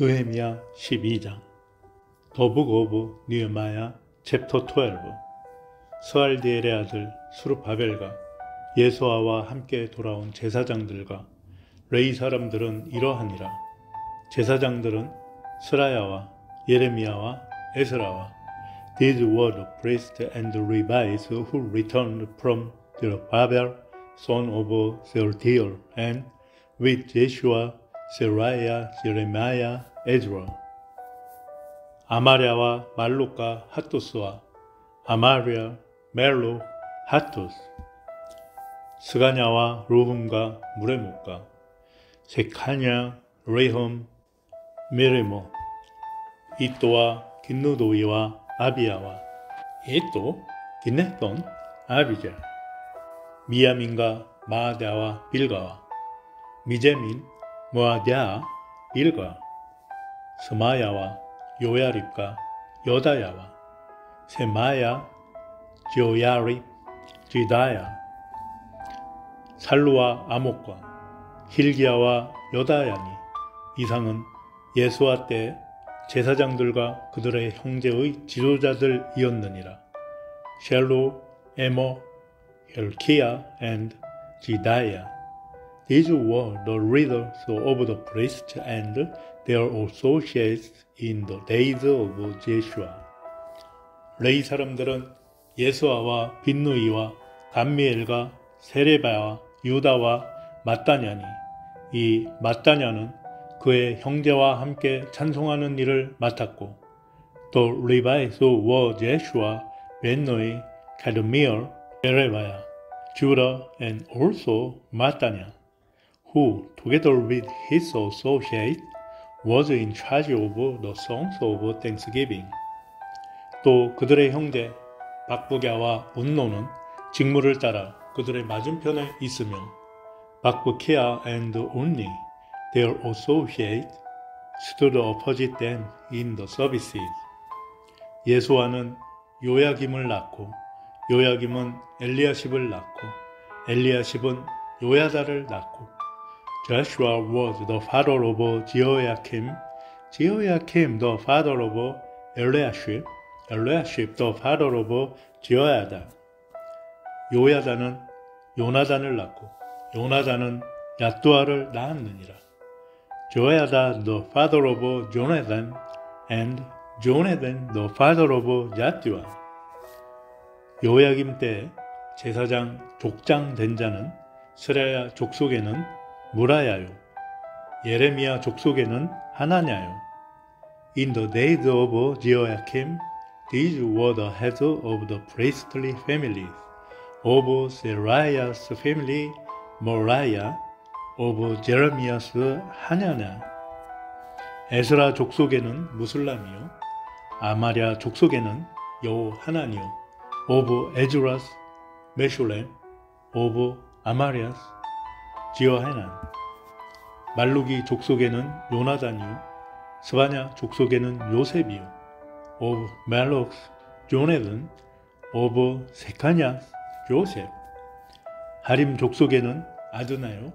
느헤미야 12장 The Book of Nehemiah chapter 12 스알디엘의 아들 스룹바벨과 예수아와 함께 돌아온 제사장들과 레위 사람들은 이러하니라 제사장들은 스라야와 예레미야와 에스라와 These were the priests and the Levites who returned with Zerubbabel, son of Shealtiel, and with Jeshua, Seraiah, Jeremiah, 에즈라 아마랴와 말룩과 핫토스와 아마리아, 멜로, 핫토스. 스가냐와 루훔과 무레목과 세카냐, 레홈, 메레모. 이또와 긴누도이와 아비야와. 이또, 긴네돈, 아비자. 미야민과 마아다와 빌가와. 미제민, 모아디아, 빌가 스마야와 요야립과 여다야와 세마야, 지오야립, 지다야 살루와 아목과 힐기야와 여다야니 이상은 예수와 때 제사장들과 그들의 형제의 지도자들이었느니라. 셸로, 에모, 헬키야 and 지다야 These were the leaders of the priests and their associates in the days of Joshua. 레이 사람들은 예수아와 빈누이와 감미엘과 세레바와 유다와 마따냐니 이 마따냐는 그의 형제와 함께 찬송하는 일을 맡았고 The Levites were Jeshua, Binnui, Kadmiel, Sherebiah, Judah, and also Mattaniah, who, together with his associates, was in charge of the songs of thanksgiving. 또 그들의 형제 박부갸와 운노는 직무를 따라 그들의 맞은편에 있으며 Bakbukiah and Unni, their associate, stood opposite them in the services. 예수와는 요야김을 낳고 요야김은 엘리야십을 낳고 엘리야십은 요야다를 낳고 Joshua was the father of Jehoiakim, Jehoiakim the father of Eliashib, Eliashib the father of Jehoiada. 요야다는 요나단을 낳고 요나단은 야뚜아를 낳았느니라. 조야다 the father of Jonathan and Jonathan the father of 야뚜아. 요야김 때 제사장 족장 된 자는 스라야 족속에는 무라야요. 예레미야 족속에는 하나냐요. In the days of Jehoiakim, these were the heads of the priestly families. Of Seraiah's family, Moriah. Of Jeremiah's 하냐냐. 에스라 족속에는 무슬람이요. 아마랴 족속에는 여호 하나니요. Of Ezra's 메슐렘. Of 아마리아스 지어해난 말루기 족속에는 요나단이요 스바냐 족속에는 요셉이요 of Malluk's, Jonathan; of Shekaniah's, Joseph; 하림 족속에는 아드나요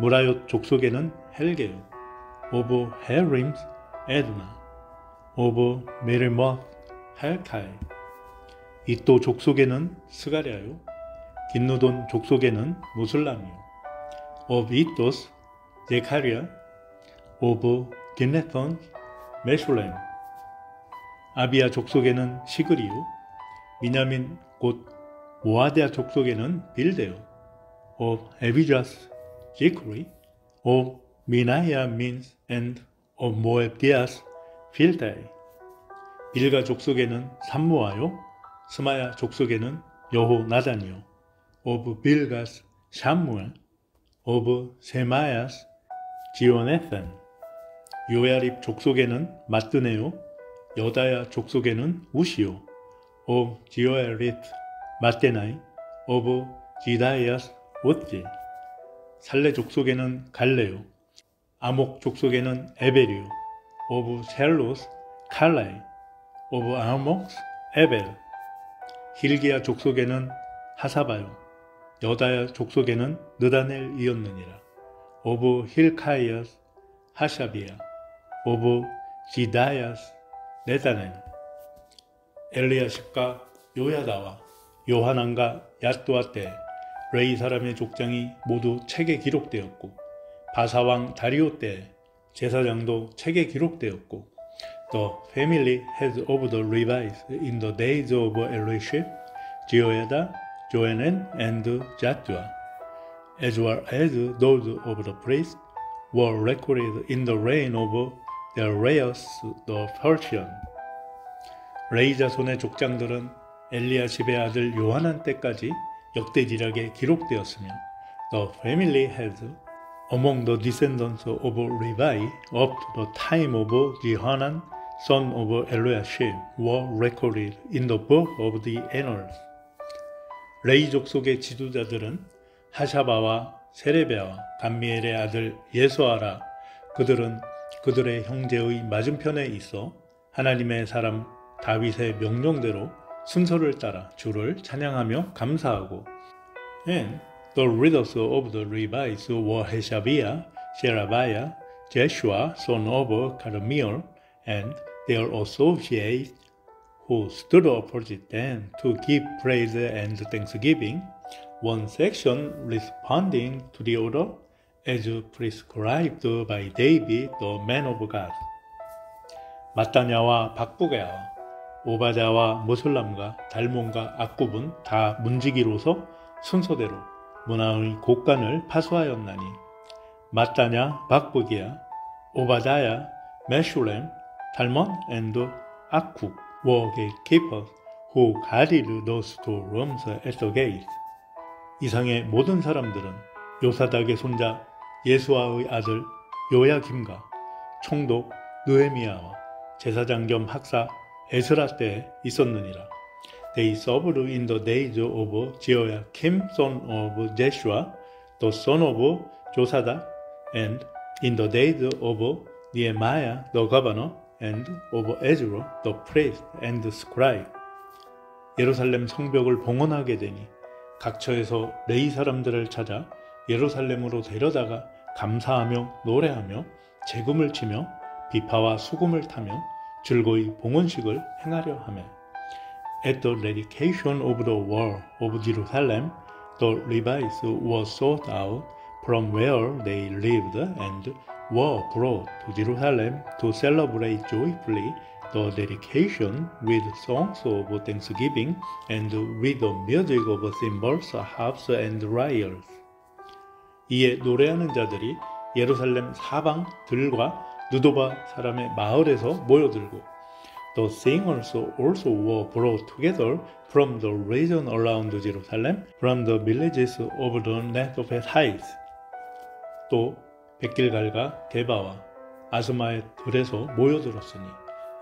므라욧 족속에는 헬개요 of Harim's, Adna; of Meremoth's, Helkai; 잇도 족속에는 스가랴요 긴느돈 족속에는 므술람이요 of Iddo's, Zechariah, of Ginnethon's, Meshullam. 아비야 족속에는 시그리요, 미냐민 곧 모아댜 족속에는 빌대요, of Abijah's, Zikri, of Miniamin's and of Moadiah's, Piltai. 빌가 족속에는 삼무아요, 스마야 족속에는 여호나단이요, of Bilgah's, Shammua, of Shemaiah's, Jehonathan 요야립 족속에는 맛드내요. 여다야 족속에는 웃시요. of Joiarib's, Mattenai. of Jedaiah's, Uzzi. 살래 족속에는 갈래요. 아목 족속에는 에베리오 오브 셀로스 칼라이. 오브 아목스 에벨. 힐기야 족속에는 하사뱌요 여다야 족속에는 느다넬이었느니라. of Hilkiah's, Hashabiah, of Jedaiah's, Nethanel. 엘리아십과 요야다와 요하난과 얏두아 때 레위 사람의 족장이 모두 책에 기록되었고 바사 왕 다리오 때 제사장도 책에 기록되었고 The family heads of the Levites in the Johanan, and Jaddua, as well as those of the priests, were recorded in the reign of Darius the Persian. 레이 자손의 족장들은 엘리야십의 아들 요하난 때까지 역대지략에 기록되었으며 The family has among the descendants of Levi up to the time of Jehanan son of Eliashib were recorded in the book of the annals. 레이 족 속의 지도자들은 하샤바와 세레베와 감미엘의 아들 예수아라 그들은 그들의 형제의 맞은편에 있어 하나님의 사람 다윗의 명령대로 순서를 따라 주를 찬양하며 감사하고 And the leaders of the Levites were Hashabiah, Sherebiah, Jeshua son of Carmiel, and their associates who stood opposite them to give praise and thanksgiving, one section responding to the order as prescribed by David, the man of God. 마따냐와 박부게와 오바자와 모슬람과 달몬과 악굽은 다 문지기로서 순서대로 문안의 곳간을 파수하였나니 Mattaniah, Bakbukiah, Obadiah, Meshullam, Talmon and Akkub were gatekeepers who guarded the storerooms at the gates. 이상의 모든 사람들은 요사닥의 손자 예수아의 아들 요야김과 총독 느헤미야와 제사장 겸 학사 에스라 때에 있었느니라. They served in the days of Jehoiakim son of Jeshua, the son of Josadak, and in the days of Nehemiah the governor, and of Ezra the priest and scribe. 예루살렘 성벽을 봉헌하게 되니 각처에서 레이 사람들을 찾아 예루살렘으로 데려다가 감사하며 노래하며 재금을 치며 비파와 수금을 타며 즐거이 봉헌식을 행하려 하며 At the dedication of the wall of Jerusalem, the Levites were sought out from where they lived and were brought to Jerusalem to celebrate joyfully the dedication with songs of thanksgiving and with the music of cymbals, harps, and lyres. 이에 노래하는 자들이 예루살렘 사방 들과 누도바 사람의 마을에서 모여들고 The singers also were brought together from the region around Jerusalem, from the villages of the Netophathites. 또 백길갈과 게바와 아스마의 들에서 모여들었으니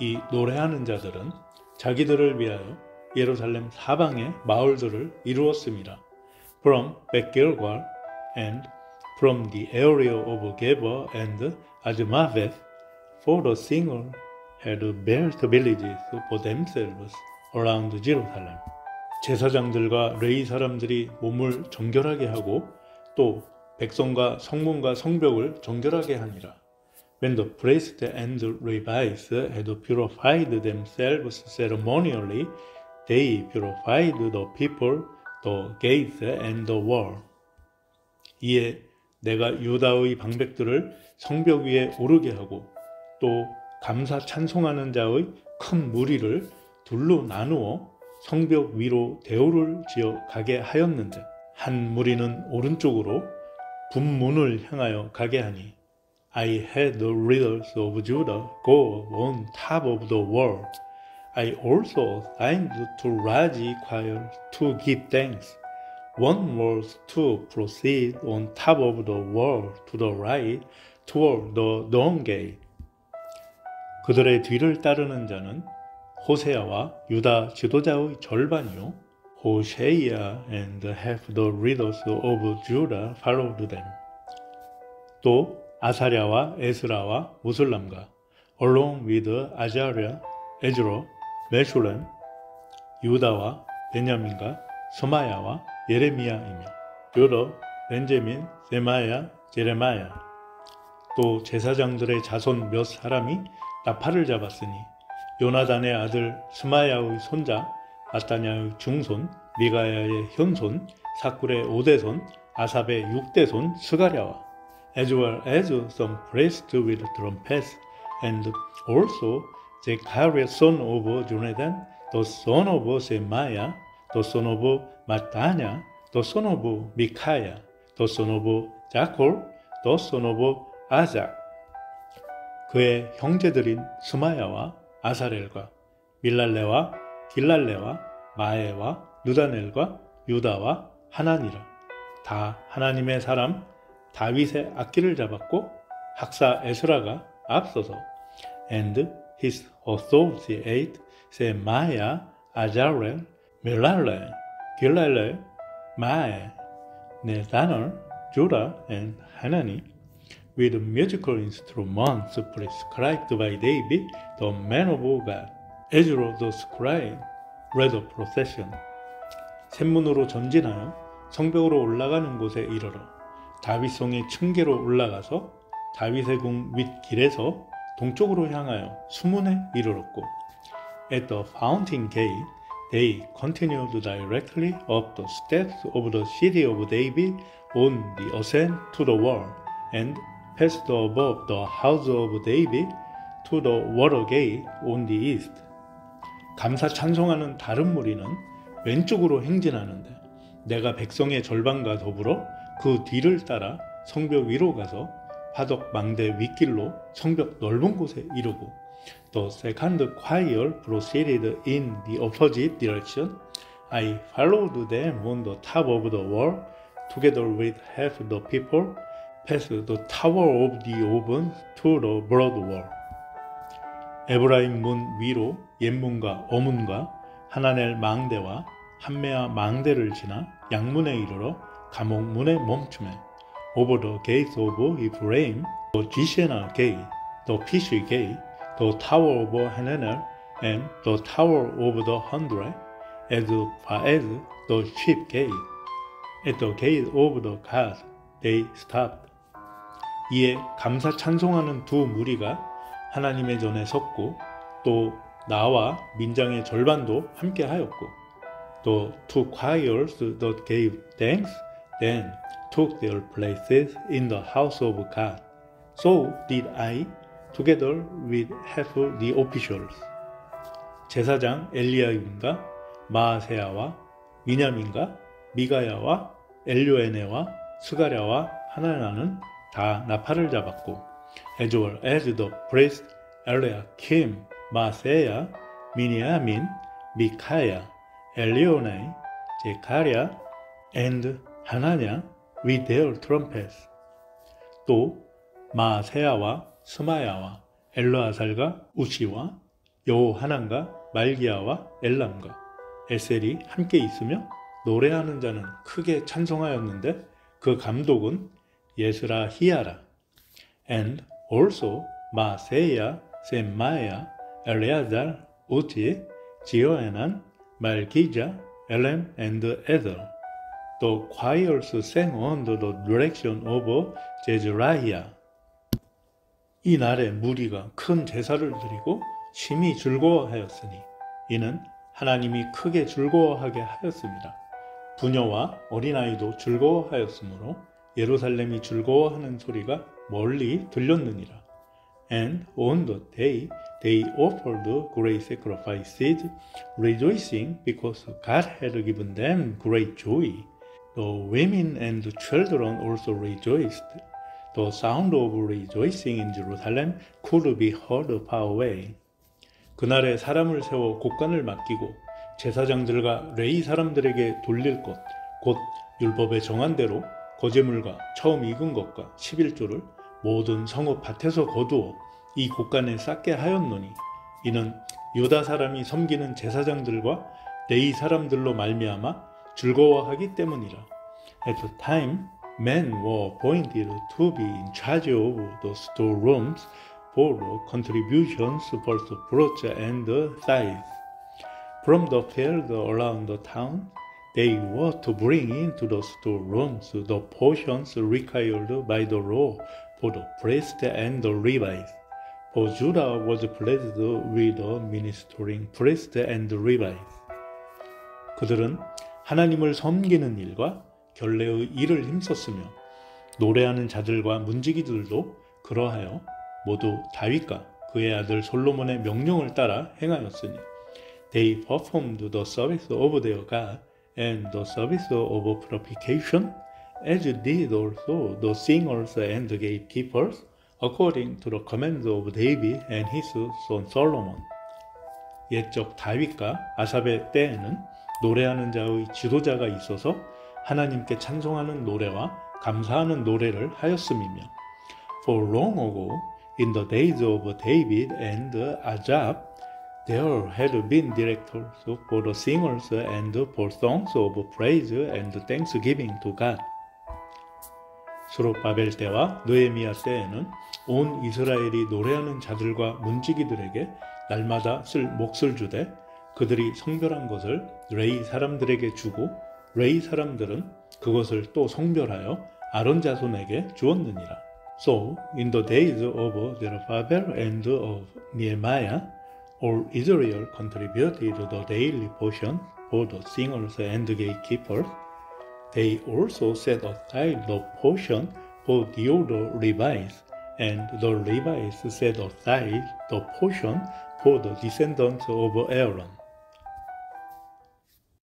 이 노래하는 자들은 자기들을 위하여 예루살렘 사방의 마을들을 이루었습니다. From 백길갈 and from the area of Geba and Azmaveth, for the singer had built villages for themselves around Jerusalem. 제사장들과 레이 사람들이 몸을 정결하게 하고 또 백성과 성문과 성벽을 정결하게 하니라. When the priests and the Levites had purified themselves ceremonially, they purified the people, the gates, and the wall. 이에 내가 유다의 방백들을 성벽 위에 오르게 하고 또 감사 찬송하는 자의 큰 무리를 둘로 나누어 성벽 위로 대오를 지어 가게 하였는데 한 무리는 오른쪽으로 분문을 향하여 가게 하니 I had the leaders of Judah go on top of the wall. I also assigned to Raji choir to give thanks. One was to proceed on top of the wall to the right toward the dawn gate. 그들의 뒤를 따르는 자는 호세아와 유다 지도자의 절반이요 호세이아 and half the leaders of Judah followed them. 또 아사랴와 에스라와 무슬람과 along with 아자랴, 에즈로, 메슐렘, 유다와 베냐민과 스마야와 예레미야이며 유다, 벤제민, 세마야, 제레마야 또 제사장들의 자손 몇 사람이 나팔을 잡았으니 요나단의 아들 스마야의 손자 아따냐의 중손 미가야의 현손 사꿀의 오대손 아삽의 육대손 스가랴와 as well as some priests with trumpets and also Zechariah son of Jonathan the son of Shemaiah the son of Mattania the son of Micaiah the son of Jacob the son of Azak 그의 형제들인 스마야와 아사렐과 밀랄레와 길랄레와 마에와 누다넬과 유다와 하나니라 다 하나님의 사람 다윗의 악기를 잡았고 학사 에스라가 앞서서 and his associate 세마야 아자렐 밀랄레 길랄레 마에 네다널 주라 and 하나니 with musical instruments prescribed by David, the man of God. The scribe led a procession. 샘문으로 전진하여 성벽으로 올라가는 곳에 이르러 다윗성의 층계로 올라가서 다윗의 궁 윗길에서 동쪽으로 향하여 수문에 이르렀고 At the fountain gate they continued directly up the steps of the city of David on the ascent to the wall and passed above the house of David to the water gate on the east. 감사 찬송하는 다른 무리는 왼쪽으로 행진하는데 내가 백성의 절반과 더불어 그 뒤를 따라 성벽 위로 가서 화덕 망대 윗길로 성벽 넓은 곳에 이르고 The second choir proceeded in the opposite direction. I followed them on the top of the wall together with half the people past the tower of the oven to the broad wall. 에브라임 문 위로 옛문과 어문과 하나넬 망대와 한메아 망대를 지나 양문에 이르러 감옥 문에 멈춤에 over the gates of Ephraim, the Gishena gate, the Pish gate, the tower of Hananel, and the tower of the hundred, as far as the sheep gate. At the gate of the cart, they stopped. 이에 감사 찬송하는 두 무리가 하나님의 전에 섰고 또 나와 민장의 절반도 함께 하였고 또 two choirs that gave thanks then took their places in the house of God. So did I together with half the officials. 제사장 엘리야임과 마아세야와 미냐민과 미가야와 엘료에네와 스가랴와 하나나는 다 나팔을 잡았고 as well as the priest 엘리야킴, 마세야, 미니아민, 미카야, 엘리오네, 제카랴, and 하나냐 with their trumpets. 또 마세야와 스마야와 엘르아살과 우시와 여호하난과 말기야와 엘람과 에셀이 함께 있으며 노래하는 자는 크게 찬송하였는데 그 감독은 예스라 히야라 and also 마세야, 셈마야, 엘레아잘, 우티, 지오에난, 말기자, 엘렘 and 에들 The choirs sang under the direction of 제즈라히아 이날에 무리가 큰 제사를 드리고 심히 즐거워하였으니 이는 하나님이 크게 즐거워하게 하였습니다. 부녀와 어린아이도 즐거워하였으므로 예루살렘이 즐거워하는 소리가 멀리 들렸느니라. And on the day they offered great sacrifices, rejoicing because God had given them great joy. The women and the children also rejoiced. The sound of rejoicing in Jerusalem could be heard far away. 그날에 사람을 세워 곡간을 맡기고 제사장들과 레이 사람들에게 돌릴 것, 곧 율법에 정한 대로 거제물과 처음 익은 것과 11조를 모든 성읍 밭에서 거두어 이 곡간에 쌓게 하였노니 이는 유다 사람이 섬기는 제사장들과 레이 사람들로 말미암아 즐거워하기 때문이라. At the time, men were appointed to be in charge of the storerooms for contributions for the fruits and the tithes. From the field around the town, they were to bring into the storerooms the portions required by the law for the priests and the Levites. Judah was pleased with the ministering priests and Levites. 그들은 하나님을 섬기는 일과 결례의 일을 힘썼으며 노래하는 자들과 문지기들도 그러하여 모두 다윗과 그의 아들 솔로몬의 명령을 따라 행하였으니 they performed the service of their God and the service of purification as did also the singers and gatekeepers according to the commands of David and his son Solomon. 옛적 다윗과 아삽의 때에는 노래하는 자의 지도자가 있어서 하나님께 찬송하는 노래와 감사하는 노래를 하였음이며 For long ago, in the days of David and Ajab, there had been directors for the singers and for songs of praise and thanksgiving to God. 수롯바벨 때와 느헤미야 때에는 온 이스라엘이 노래하는 자들과 문지기들에게 날마다 쓸 몫을 주되 그들이 성별한 것을 레이 사람들에게 주고 레이 사람들은 그것을 또 성별하여 아론 자손에게 주었느니라. So in the days of Zerubbabel and of Nehemiah, all Israel contributed the daily portion for the singers and gatekeepers. They also set aside the portion for the older Levites, and the Levites set aside the portion for the descendants of Aaron.